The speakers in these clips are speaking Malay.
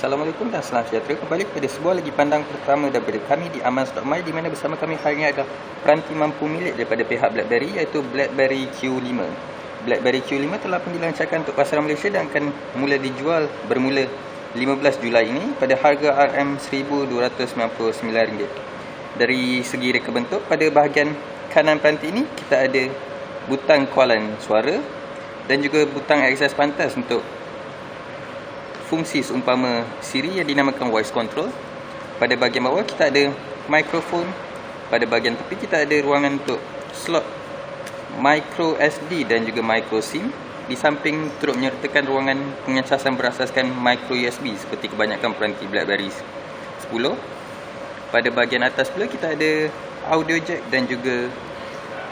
Assalamualaikum dan salam sejahtera Kembali kepada sebuah lagi pandang pertama daripada kami di Aman.my Di mana bersama kami hari ini adalah peranti mampu milik daripada pihak BlackBerry Iaitu BlackBerry Q5 BlackBerry Q5 telah pun dilancarkan untuk pasaran Malaysia Dan akan mula dijual bermula 15 Julai ini Pada harga RM1,299 Dari segi reka bentuk pada bahagian kanan peranti ini Kita ada butang kawalan suara Dan juga butang akses pantas untuk fungsi seumpama Siri yang dinamakan voice control. Pada bahagian bawah kita ada mikrofon. Pada bahagian tepi kita ada ruangan untuk slot micro SD dan juga micro SIM. Di samping turut menyertakan ruangan pengecasan berasaskan micro USB seperti kebanyakan peranti BlackBerry 10. Pada bahagian atas pula kita ada audio jack dan juga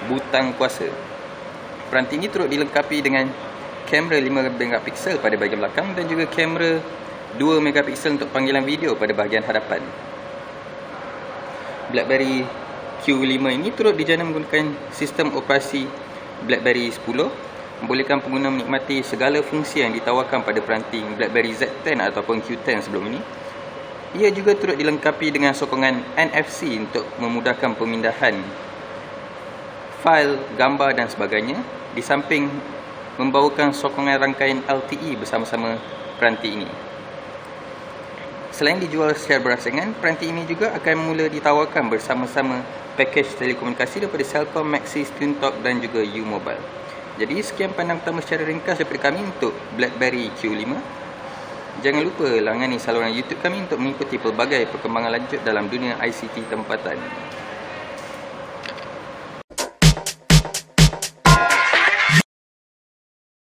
butang kuasa. Peranti ini turut dilengkapi dengan kamera 5 megapiksel pada bahagian belakang dan juga kamera 2 megapiksel untuk panggilan video pada bahagian hadapan. BlackBerry Q5 ini turut dijana menggunakan sistem operasi BlackBerry 10 membolehkan pengguna menikmati segala fungsi yang ditawarkan pada peranti BlackBerry Z10 ataupun Q10 sebelum ini. Ia juga turut dilengkapi dengan sokongan NFC untuk memudahkan pemindahan fail, gambar dan sebagainya. Di samping membawakan sokongan rangkaian LTE bersama-sama peranti ini. Selain dijual secara berasingan, peranti ini juga akan mula ditawarkan bersama-sama pakej telekomunikasi daripada Cellcom, Maxis, TwinTalk dan juga U-Mobile. Jadi sekian pandang pertama secara ringkas daripada kami untuk BlackBerry Q5. Jangan lupa langani saluran YouTube kami untuk mengikuti pelbagai perkembangan lanjut dalam dunia ICT tempatan.